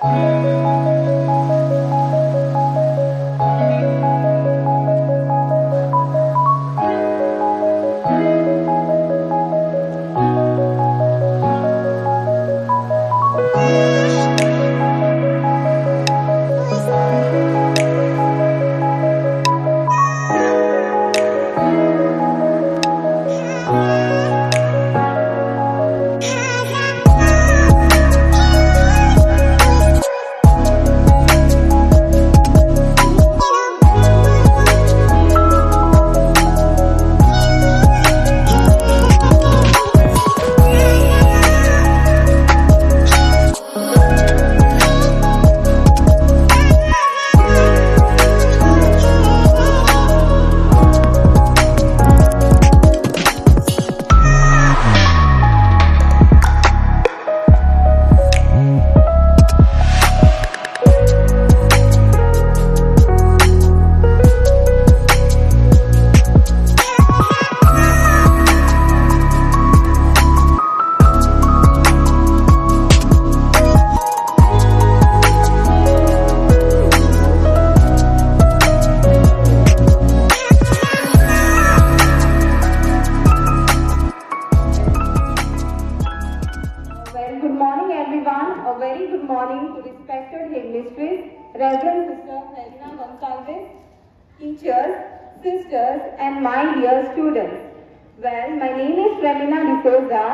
Thank you. Teachers, sisters, and my dear students. Well, my name is Remina D'Souza,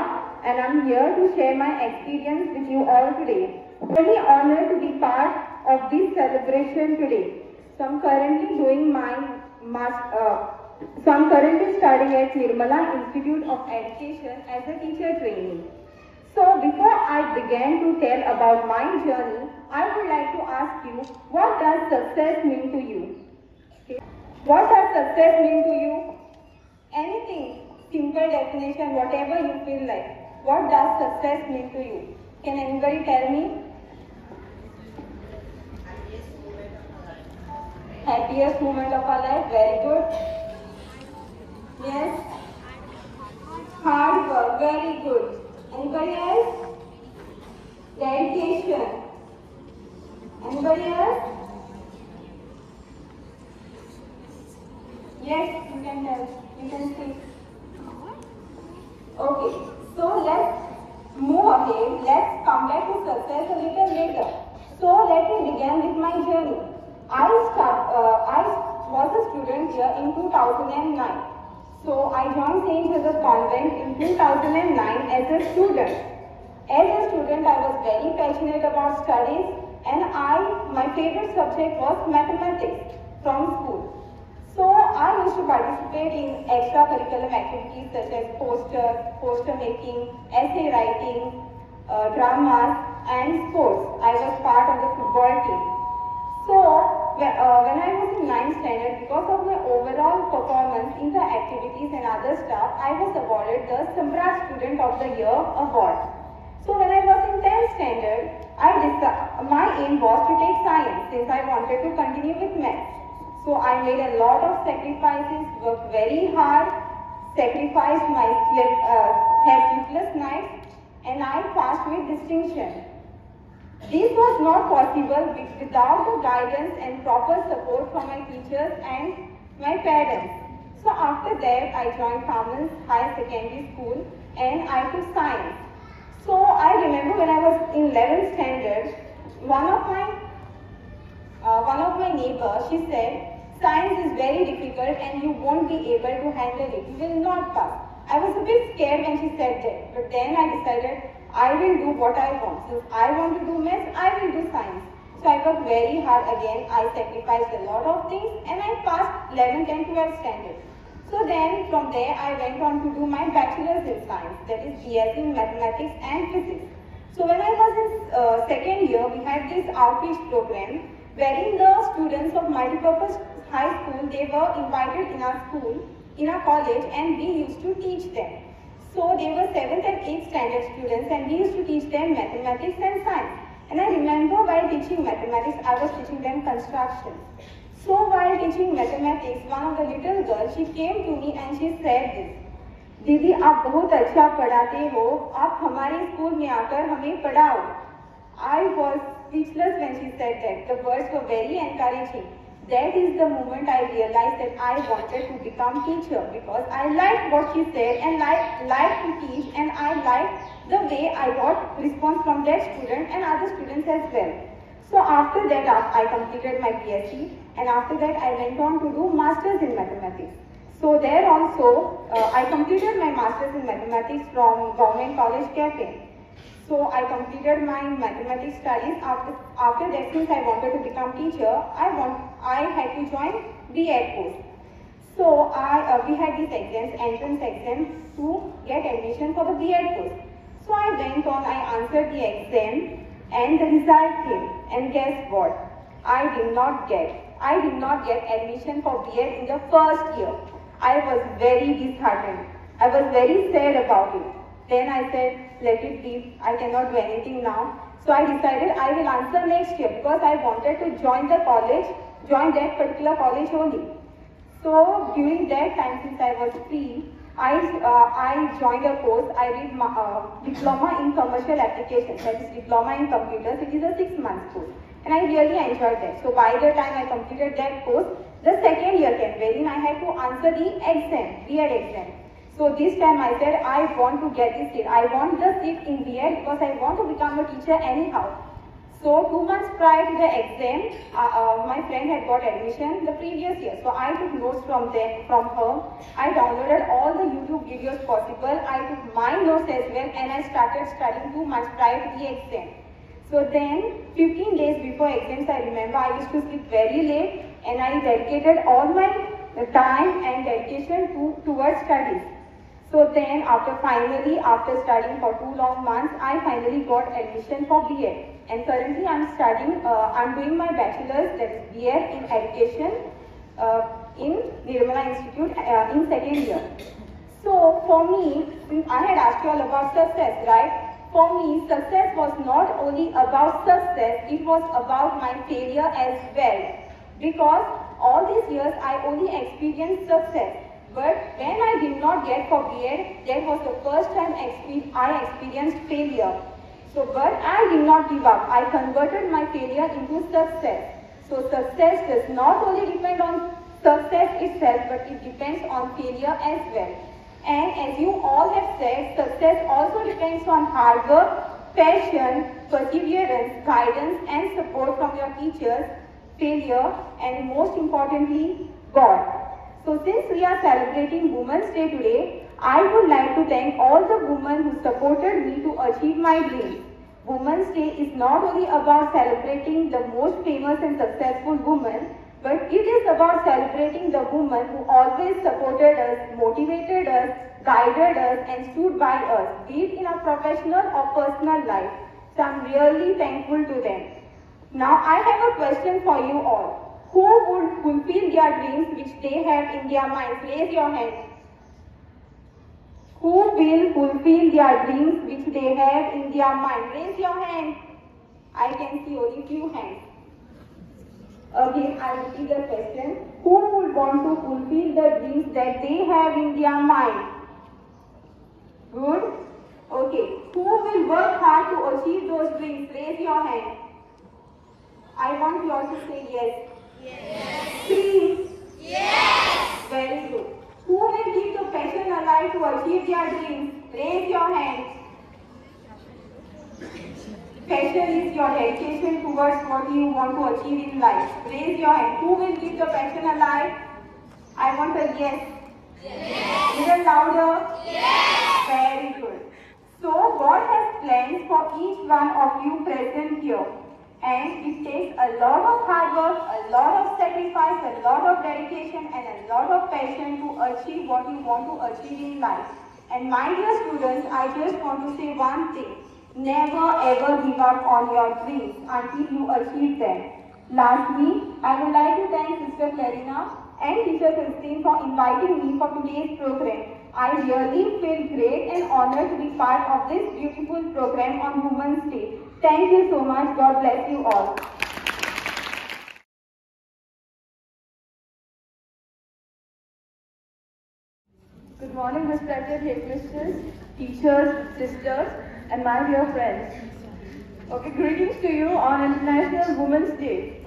and I'm here to share my experience with you all today. Very honored to be part of this celebration today. So I'm currently doing my mas- uh, so I'm currently studying at Nirmala Institute of Education as a teacher trainee. So before I begin to tell about my journey, I would like to ask you, what does success mean to you? What does success mean to you? Anything, simple definition, whatever you feel like. What does success mean to you? Can anybody tell me? Happiest moment of our life, very good. Yes. Hard work, very good. Anybody else? Dedication. Anybody else? Yes, you can tell. You can speak. Okay, so let's move ahead. Let's come back to success a little later. So let me begin with my journey. I start. Uh, I was a student here in 2009. So I joined St. Joseph Convent in 2009 as a student. As a student, I was very passionate about studies and I, my favorite subject was mathematics from school. So I used to participate in extracurricular activities such as poster, poster making, essay writing, uh, dramas and sports. I was part of the football team. So, when, uh, when I was in 9th standard, because of my overall performance in the activities and other stuff, I was awarded the Samrat Student of the Year award. So, when I was in 10th standard, I my aim was to take science since I wanted to continue with maths. So, I made a lot of sacrifices, worked very hard, sacrificed my sleep, uh, had sleepless nights, and I passed with distinction. This was not possible without the guidance and proper support from my teachers and my parents. So after that, I joined Commons High Secondary School and I took science. So I remember when I was in 11th standard, one of my uh, one of my neighbors, she said, science is very difficult and you won't be able to handle it. You will not pass. I was a bit scared when she said that, but then I decided I will do what I want. Since I want to do maths, I will do science. So I worked very hard again. I sacrificed a lot of things and I passed 11th and 12th standard. So then from there I went on to do my bachelor's in science, that is BSc in mathematics and physics. So when I was in uh, second year, we had this outreach program wherein the students of multipurpose high school, they were invited in our school, in our college and we used to teach them. So they were 7th and 8th standard students and we used to teach them mathematics and science. And I remember while teaching mathematics, I was teaching them construction. So while teaching mathematics, one of the little girls, she came to me and she said this, दीदी आप बहुत अच्छा पढ़ाते हो आप हमारे school में आकर हमें पढ़ाओ I was speechless when she said that. The words were very encouraging. That is the moment I realized that I wanted to become teacher because I liked what she said and liked, liked to teach and I liked the way I got response from that student and other students as well. So after that I completed my PhD and after that I went on to do Masters in Mathematics. So there also uh, I completed my Masters in Mathematics from Government College Cafe. So I completed my mathematics studies. After, after that, since I wanted to become teacher, I want I had to join B.Ed course. So I uh, we had these exams, entrance exams to get admission for the B.Ed course. So I went on, I answered the exam and the result came. And guess what? I did not get. I did not get admission for B.Ed in the first year. I was very disheartened. I was very sad about it. Then I said, let it be, I cannot do anything now. So I decided I will answer next year because I wanted to join the college, join that particular college only. So during that time since I was free, I, uh, I joined a course, I did my, uh, Diploma in Commercial Applications, that is Diploma in Computers, it is a six month course. And I really enjoyed that. So by the time I completed that course, the second year came wherein I had to answer the exam, B.Ed exam. So this time I said, I want to get this seat. I want the seat in B.Ed because I want to become a teacher anyhow. So two months prior to the exam, uh, uh, my friend had got admission the previous year. So I took notes from them, from her. I downloaded all the YouTube videos possible. I took my notes as well and I started studying two months prior to the exam. So then, 15 days before exams, I remember I used to sleep very late and I dedicated all my time and dedication to, towards studies. So then after finally, after studying for two long months, I finally got admission for B.Ed. And currently I'm studying, uh, I'm doing my bachelor's, that is B.Ed in education uh, in Nirmala Institute uh, in second year. So for me, I had asked you all about success, right? For me, success was not only about success, it was about my failure as well. Because all these years I only experienced success. But when I did not get for that was the first time I experienced failure. So, but I did not give up. I converted my failure into success. So, success does not only depend on success itself, but it depends on failure as well. And as you all have said, success also depends on hard work, passion, perseverance, guidance and support from your teachers, failure, and most importantly, God. So since we are celebrating Women's Day today, I would like to thank all the women who supported me to achieve my dreams. Women's Day is not only about celebrating the most famous and successful women, but it is about celebrating the women who always supported us, motivated us, guided us and stood by us, be it in our professional or personal life. So I'm really thankful to them. Now I have a question for you all. Who would fulfill their dreams which they have in their minds? Raise your hand. Who will fulfill their dreams which they have in their mind? Raise your hand. I can see only few hands. Again, I repeat the question. Who would want to fulfill the dreams that they have in their mind? Good. Okay. Who will work hard to achieve those dreams? Raise your hand. I want you all to say yes. Dedication towards what you want to achieve in life. Raise your hand. Who will keep your passion alive? I want a yes. Yes. Little louder. Yes. Very good. So God has plans for each one of you present here. And it takes a lot of hard work, a lot of sacrifice, a lot of dedication and a lot of passion to achieve what you want to achieve in life. And my dear students, I just want to say one thing. Never ever give up on your dreams until you achieve them. Lastly, I would like to thank Sister Clarina and Teacher Christine for inviting me for today's program. I really feel great and honored to be part of this beautiful program on Women's Day. Thank you so much. God bless you all. Good morning, respected headmisters, teachers, sisters, and my dear friends. Okay, greetings to you on International Women's Day.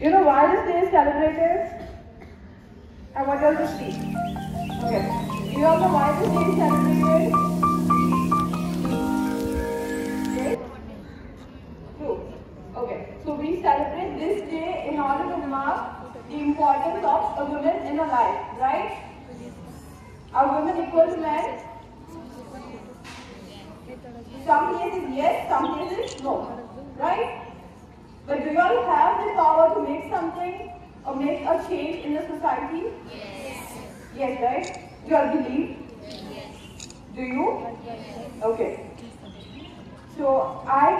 You know why this day is celebrated? And what does it mean? Okay. You all know why this day is celebrated? Yes? True. Okay. So we celebrate this day in order to mark the importance of a woman in a life, right? Are women equal to men? Some cases yes, some cases no. Right? But do you all have the power to make something or make a change in the society? Yes. Yes, right? Do you all believe? Yes. Do you? Yes. Okay. So I,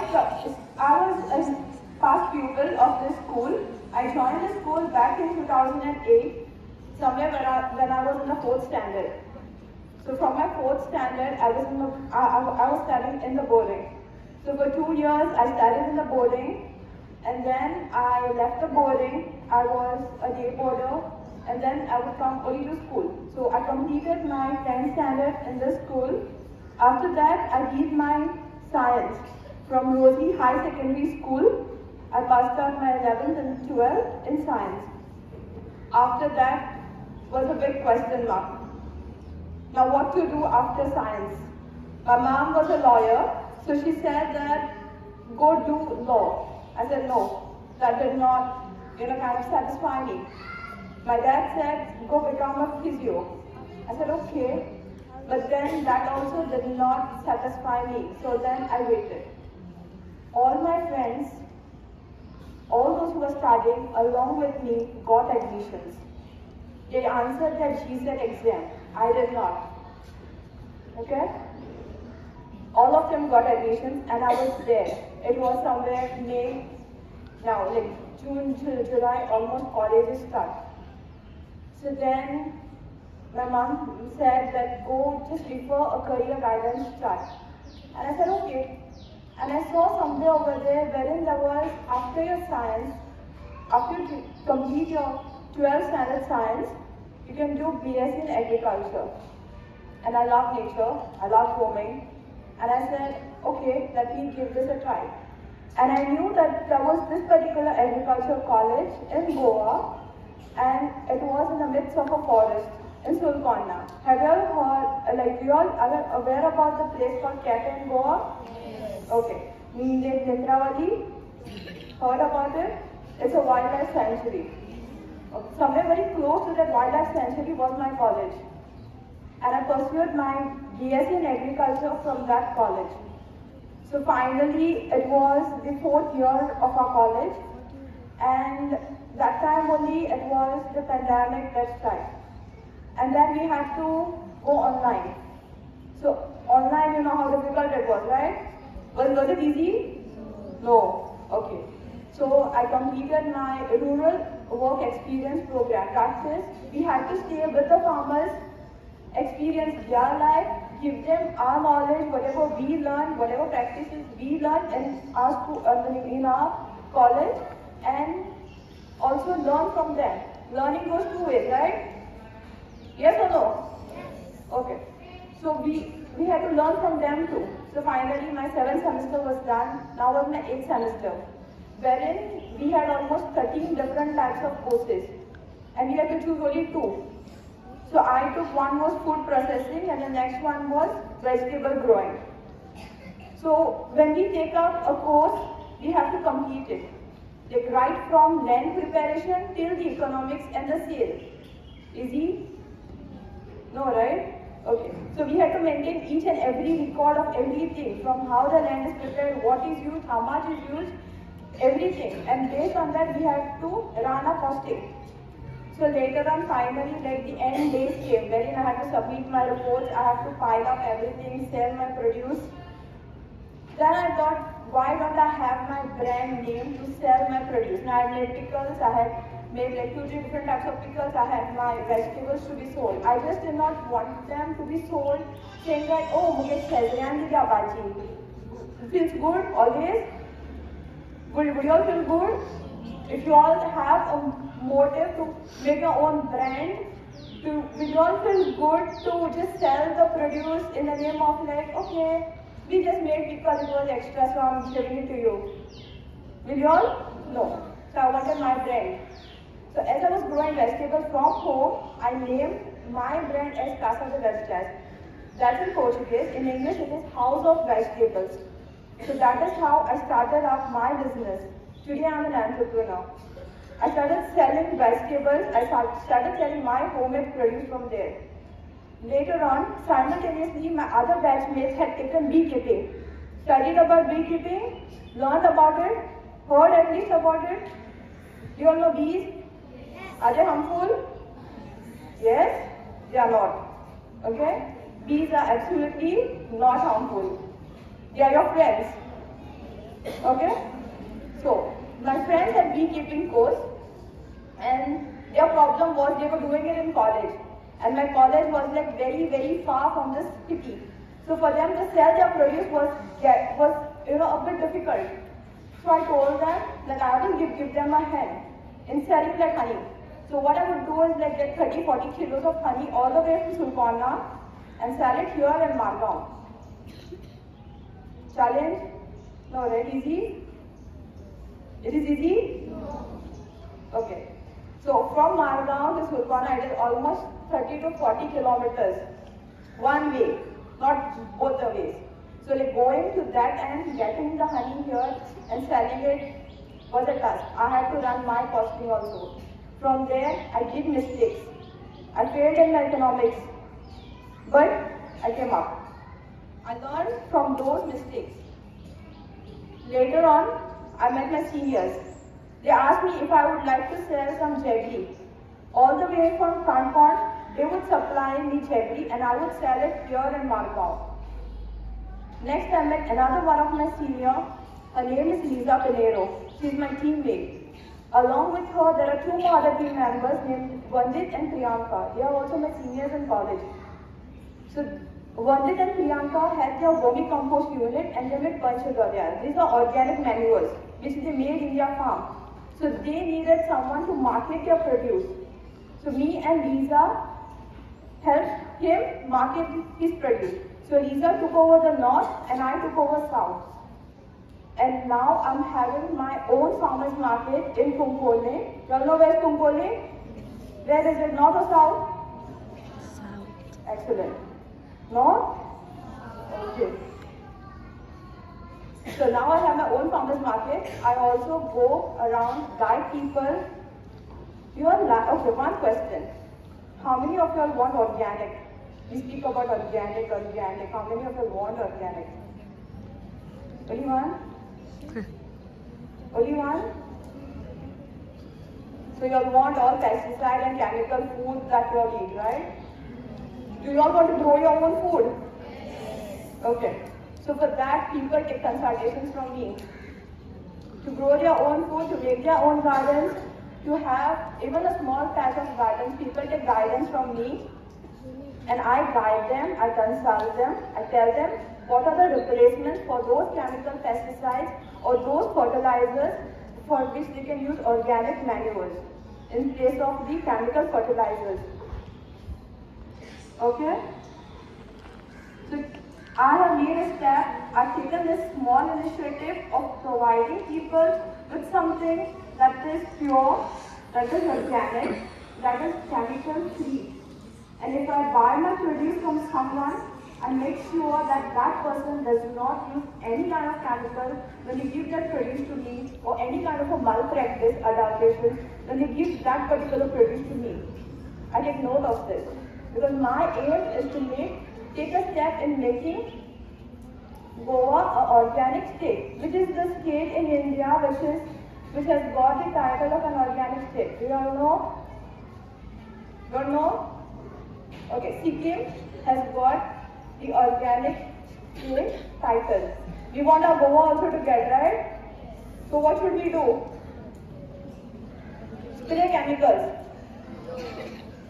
I was a past pupil of this school. I joined the school back in 2008, somewhere when I, when I was in the fourth standard. So from my fourth standard, I was in the, I, I was studying in the boarding. So for two years, I studied in the boarding, and then I left the boarding. I was a day boarder, and then I would come only to school. So I completed my 10th standard in this school. After that, I did my science from Rosie High Secondary School. I passed out my 11th and 12th in science. After that was a big question mark. Now what to do after science? My mom was a lawyer, so she said that go do law. I said no, that did not, you know, kind of satisfy me. My dad said go become a physio. I said okay, but then that also did not satisfy me. So then I waited. All my friends, all those who were studying along with me got admissions. They answered their GCET exam. I did not. Okay? All of them got admissions and I was there. It was somewhere May, now like June to July, almost colleges start. So then my mom said that go just refer a career guidance chart. And I said okay. And I saw somewhere over there wherein there was after your science, after you complete your 12th standard science, you can do BS in agriculture. And I love nature, I love roaming. And I said, okay, let me give this a try. And I knew that there was this particular agriculture college in Goa, and it was in the midst of a forest in Sulcorna. Have you all heard, like, you all are aware about the place called Kepe in Goa? Yes. Okay. Netravali? Heard about it? It's a wildlife sanctuary. Somewhere very close to that wildlife sanctuary was my college. And I pursued my BSc in agriculture from that college. So finally, it was the fourth year of our college. And that time only, it was the pandemic that time. And then we had to go online. So online, you know how difficult it was, right? Was, was it easy? No. Okay. So I completed my rural work experience program. That is, we had to stay with the farmers, experience their life, give them our knowledge, whatever we learn, whatever practices we learn in our, school, uh, in our college, and also learn from them. Learning goes two ways, right? Yes or no? Okay. So we, we had to learn from them too. So finally my seventh semester was done. Now was my eighth semester wherein we had almost 13 different types of courses and we had to choose only two. So I took one was food processing and the next one was vegetable growing. So when we take up a course, we have to complete it. Like right from land preparation till the economics and the sale. Easy? No, right? Okay. So we have to maintain each and every record of everything from how the land is prepared, what is used, how much is used, everything. And based on that, we have to run a costing. So later on, finally, like the end days came, wherein I had to submit my reports, I have to file up everything, sell my produce. Then I thought, why don't I have my brand name to sell my produce? Now I made pickles, I had made like two, different types of pickles, I had my vegetables to be sold. I just did not want them to be sold saying that, oh, mujhe chhezriyan di baji. Feels good always. All feel good? If you all have a motive to make your own brand, to, all feel good to just sell the produce in the name of like, okay, We just made because it was extra, so I'm giving it to you. Will you all? No. So I wanted my brand. So as I was growing vegetables from home, I named my brand as Casa de Vegetais. That's in Portuguese. In English, it is House of Vegetables. So that is how I started up my business. Today I'm an entrepreneur. I started selling vegetables. I started selling my homemade produce from there. Later on, simultaneously, my other batchmates had taken beekeeping, studied about beekeeping, learned about it, heard at least about it. Do you all know bees? Are they harmful? Yes? They are not. Okay? Bees are absolutely not harmful. They are your friends. Okay? So, my friends had beekeeping course and their problem was they were doing it in college. And my college was like very, very far from the city. So for them to sell their produce was, was you know, a bit difficult. So I told them that I will give, give them a hand in selling like honey. So what I would do is like get 30, 40 kilos of honey all the way from Sulcorna and sell it here in Margao. Challenge? No, right? Easy? It is easy? Okay. So from Margao to Sulcorna, it is almost 30 to 40 kilometers. One way, not both the ways. So like going to that and getting the honey here and selling it was a task. I had to run my costing also. From there, I did mistakes. I failed in my economics, but I came up. I learned from those mistakes. Later on, I met my seniors. They asked me if I would like to sell some jaggery. All the way from Kanpon, they would supply me jaggery and I would sell it here in Margao. Next, I met another one of my seniors. Her name is Lisa Pinheiro. She is my teammate. Along with her, there are two more other team members named Vandit and Priyanka. They are also my seniors in college. So Vandit and Priyanka had their vermicompost unit and they made panchagavya. These are organic manures which they made in their farm. So they needed someone to market their produce. So me and Lisa helped him market his produce. So Lisa took over the north and I took over south. And now I'm having my own farmer's market in Kumpole. You all know where's Kumpole? Where is it? North or south? South. Excellent. North? Okay. So now I have my own farmer's market. I also go around guide people. You are okay, one question. How many of you all want organic? We speak about organic, organic. How many of you want organic? Only one? Only one? So you all want all pesticide and chemical food that you all eat, right? Do you all want to grow your own food? Okay. So for that, people take consultations from me. To grow their own food, to make their own gardens, to have even a small patch of gardens, people take guidance from me. And I guide them, I consult them, I tell them what are the replacements for those chemical pesticides or those fertilizers for which they can use organic manures in place of the chemical fertilizers. Okay? So I have made a step, I've taken this small initiative of providing people with something that is pure, that is organic, that is chemical free. And if I buy my produce from someone, I make sure that that person does not use any kind of chemical when they give that produce to me or any kind of a malpractice, adulteration, when they give that particular produce to me. I take note of this because my aim is to make, take a step in making Goa an organic state, which is the state in India which is which has got the title of an organic state. Do you all know? Don't know? Okay, Sikkim has got the organic state title. We want our Goa also to get, right? So what should we do? Spray chemicals.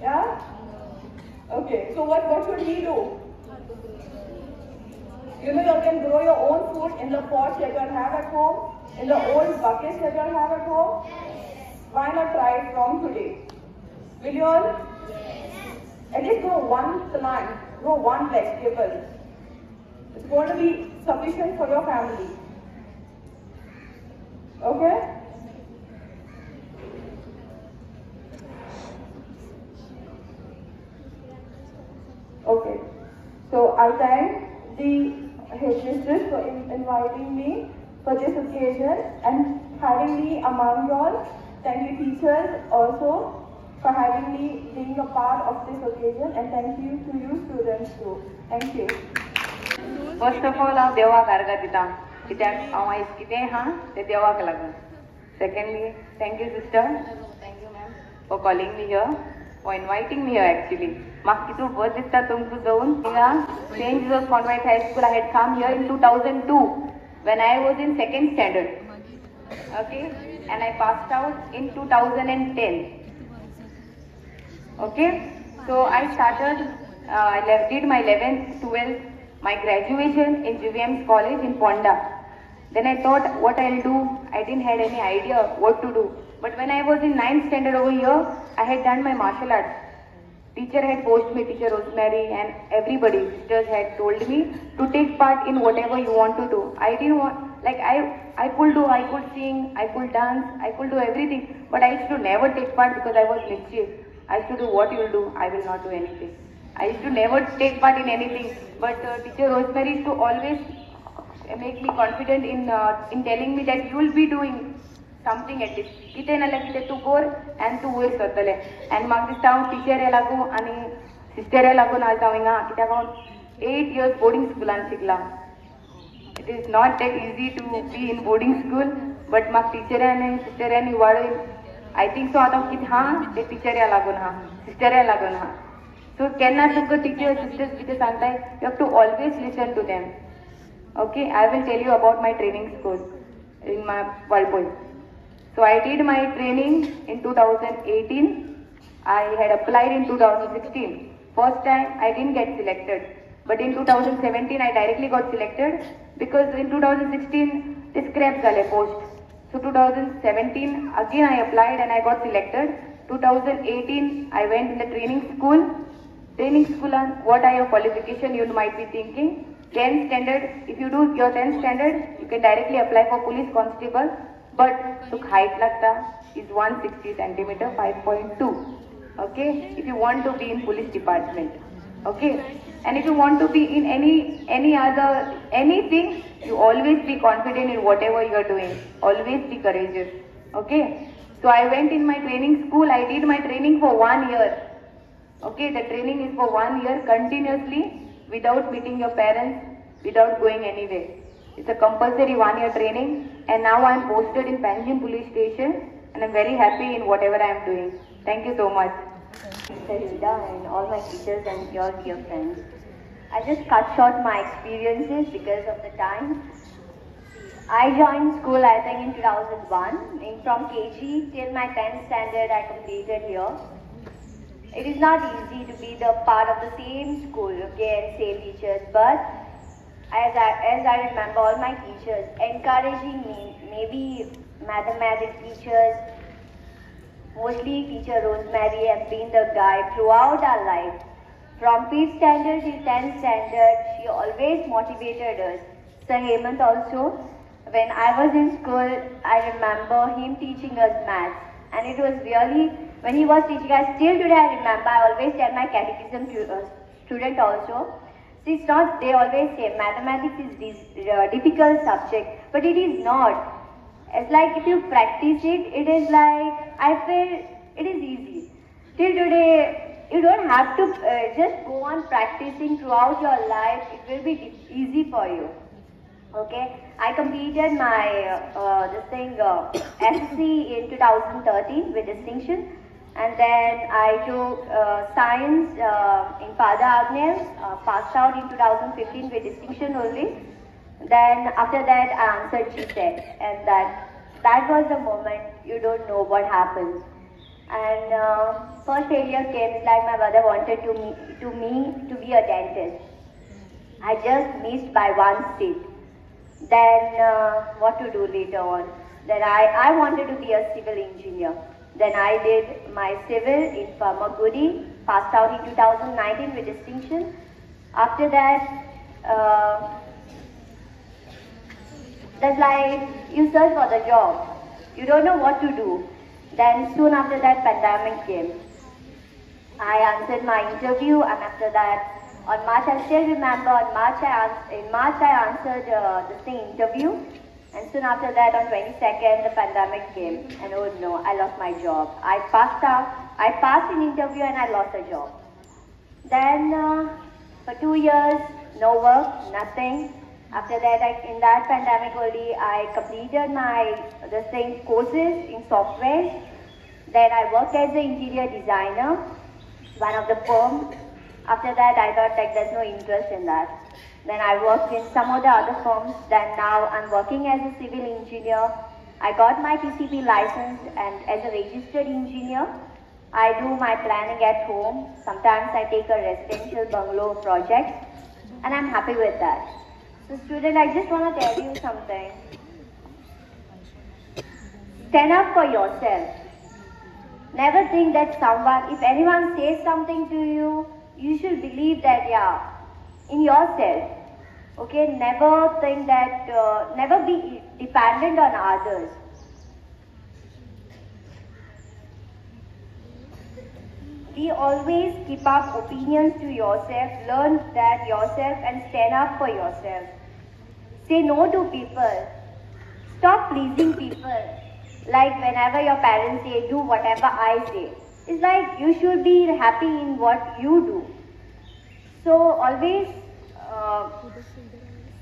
Yeah? Okay, so what, what should we do? You know you can grow your own food in the pots you have at home, in the old buckets that you have at home. Why not try it from today? Will you all? At least grow one plant, grow one vegetable. It's going to be sufficient for your family. Okay. So I thank the headmistress for in- inviting me for this occasion and having me among you all. Thank you teachers also for having me being a part of this occasion and thank you to you students too. Thank you. First of all हांव देवाक आर्गां दिता कित्याक हांव आयज कितें आहा तें देवाक लागून secondly thank you sister thank you ma'am for calling me here inviting me here actually. मागची that बस दिसता तुमकां जाऊन हिंगा saint Jose convent high school. I had come here in 2002 when I was in second standard. Okay, and I passed out in 2010. Okay, so I started, uh, I left, did my 11th, 12th, my graduation in GVM's college in Ponda. Then I thought what I'll do. I didn't had any idea what to do but when i was in 9th standard over here i had done my martial arts. Teacher had posted me teacher rosemary and everybody sisters had told me to take part in whatever you want to do. I didn't want like i i could do i could sing i could dance i could do everything but i used to never take part because i was mischief. I used to do what you'll do, I will not do anything. I used to never take part in anything, but uh, teacher Rosemary used to always make me confident in uh, in telling me that you will be doing something at least. कितें नाल्यार कितें तूं कर आनी तूं वयर सरतलें आनी म्हाका दिसता हांव टिचरे लागून आनी सिस्टरे लागून आज हांव हिंगा कित्याक हांव एट इयर्स बोर्डिंग स्कुलान शिकलां it is not that easy to be in boarding school but म्हाका टिचऱ्यांनी सिस्टरांनी वाडय आय थिंक सो आतां कितें हा ते टिचऱ्या लागून हा सिस्टऱ्या लागून हा सो केन्ना तुमकां टिचर सिस्टर्स कितें सांगताय you have to always listen to them okay I will tell you about my training school in my Valpoi So I did my training in 2018. I had applied in 2016. First time I didn't get selected. But in 2017 I directly got selected because in 2016 the scraps झाले post. So 2017 again I applied and I got selected. 2018 I went in the training school. Training school on what are your qualification you might be thinking. 10 standard if you do your 10 standard you can directly apply for police constable but to height lagta is 160 centimeter, 5.2 okay? If you want to be in police department. Okay? And if you want to be in any any other anything you always be confident in whatever you are doing. Always be courageous. Okay? So i went in my training school. I did my training for one year. Okay? The training is for one year continuously without meeting your parents without going anywhere it's a compulsory one year training and now i'm posted in panjim police station and i'm very happy in whatever i am doing thank you so much. Hilda and all my teachers and your dear friends. I just cut short my experiences because of the time. I joined school I think in 2001. In from KG till my 10th standard I completed here. It is not easy to be the part of the same school, okay, and same teachers, but as I, as I remember all my teachers encouraging me, maybe mathematics teachers, mostly teacher Rosemary have been the guide throughout our life. From 5th standard to 10th standard, she always motivated us. Sir Hemant also, when I was in school, I remember him teaching us maths. And it was really, when he was teaching us, still today I remember, I always tell my catechism to, uh, student also, It's not, they always say mathematics is uh, difficult subject, but it is not. It's like if you practice it, it is like, I feel it is easy. Till today, you don't have to uh, just go on practicing throughout your life, it will be easy for you. Okay, I completed my uh, uh, this thing uh, SC in 2013 with distinction, and then I took uh, science uh, in Pada Agnes, uh, passed out in 2015 with distinction only. Then after that I answered GTEC, and that that was the moment you don't know what happens. And uh, first failure came like my mother wanted to me to me to be a dentist. I just missed by one seat. Then uh, what to do later on? Then I, I wanted to be a civil engineer. Then I did my civil in Farmagudi, passed out in 2019 with distinction. After that, uh, That's like you search for the job. You don't know what to do. Then soon after that, pandemic came. I answered my interview, and after that, on March, I still remember, on March, I in March, I answered uh, the same interview. And soon after that, on 22nd, the pandemic came. And oh no, I lost my job. I passed out, I passed an interview and I lost a job. Then, uh, for two years, no work, nothing. After that, I, in that pandemic only, I completed my the same courses in software. Then I worked as an interior designer, one of the firm. After that, I thought like there's no interest in that. Then I worked in some of the other firms. Then now I'm working as a civil engineer. I got my TCP license and as a registered engineer, I do my planning at home. Sometimes I take a residential bungalow project and I'm happy with that. So student, I just want to tell you something. Stand up for yourself. Never think that someone, if anyone says something to you, you should believe that, yeah, in yourself. Okay, never think that, uh, never be dependent on others. We always keep up opinions to yourself, learn that yourself and stand up for yourself. Say no to people. Stop pleasing people. Like whenever your parents say, do whatever I say. It's like you should be happy in what you do. So always uh,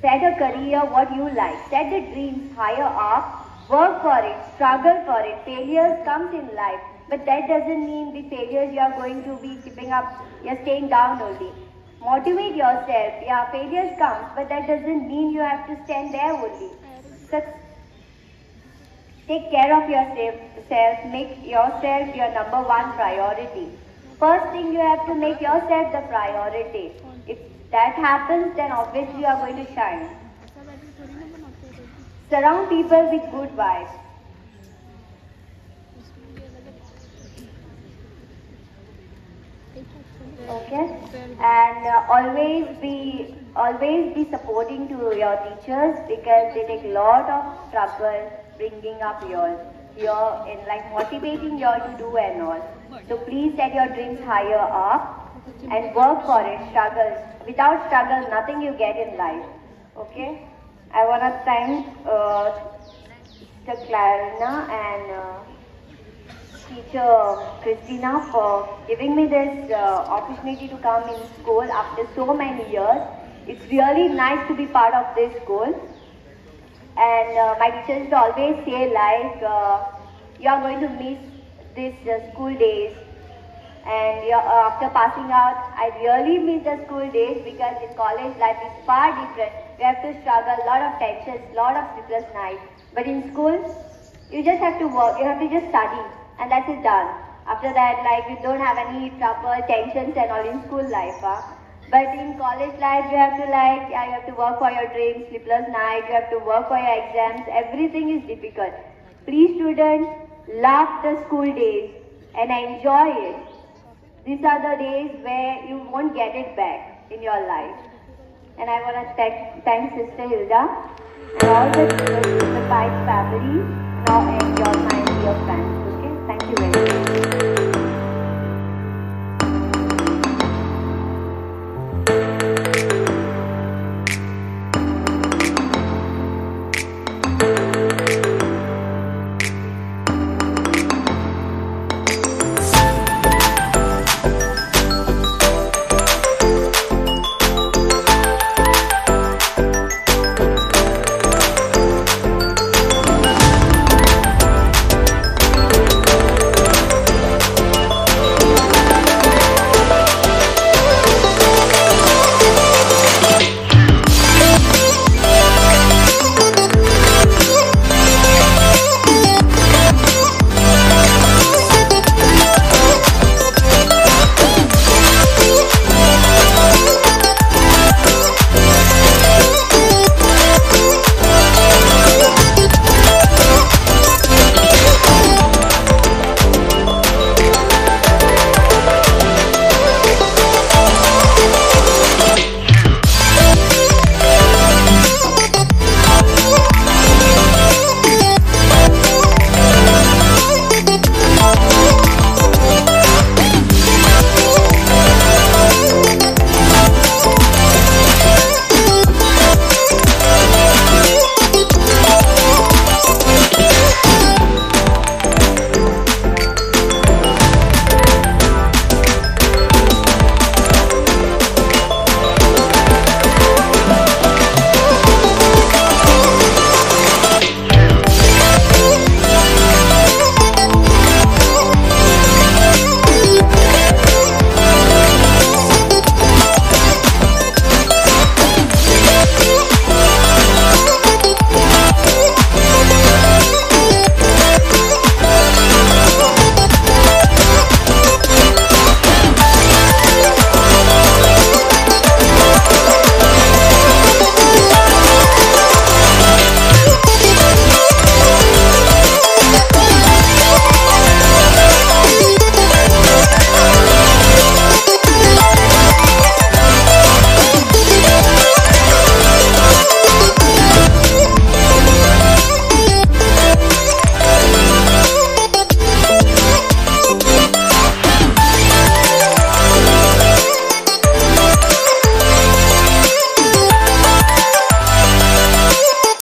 set a career what you like. Set the dreams higher up. Work for it. Struggle for it. Failures comes in life. But that doesn't mean the failures you are going to be keeping up. You're staying down only. Motivate yourself. Yeah, failures comes, but that doesn't mean you have to stand there only. So Take care of yourself. Make yourself your number one priority. First thing you have to make yourself the priority. If that happens, then obviously you are going to shine. Surround people with good vibes. Okay, and uh, always be always be supporting to your teachers because they take a lot of trouble bringing up yours. You're like motivating you to do and all. So please set your dreams higher up and work for it. Struggle. Without struggle, nothing you get in life. Okay. I want to thank uh, Mr. Clarina and uh, teacher Christina for giving me this uh, opportunity to come in school after so many years. It's really nice to be part of this school. And uh, my teachers used always say like, uh, you are going to miss this uh, school days. And uh, after passing out, I really miss the school days because in college life is far different. You have to struggle, lot of tensions, lot of sleepless nights. But in school, you just have to work, you have to just study and that is done. After that, like you don't have any trouble, tensions and all in school life. Huh? But in college life, you have to like, yeah, you have to work for your dreams, sleepless night, you have to work for your exams, everything is difficult. Please students, love the school days and enjoy it. These are the days where you won't get it back in your life. And I want to thank, thank Sister Hilda and all the the Pipe family and your my dear friends. Okay, thank you very much.